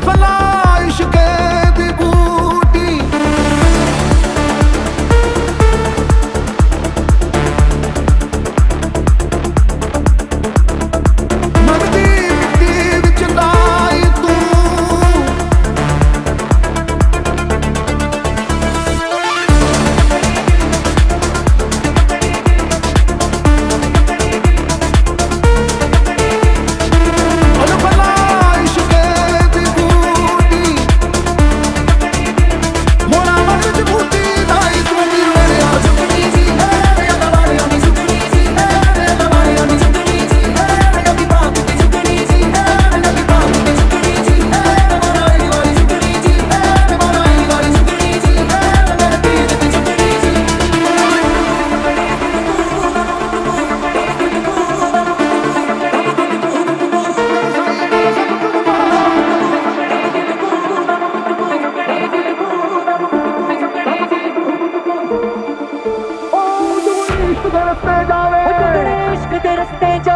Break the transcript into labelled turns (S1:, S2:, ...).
S1: 不劳。
S2: este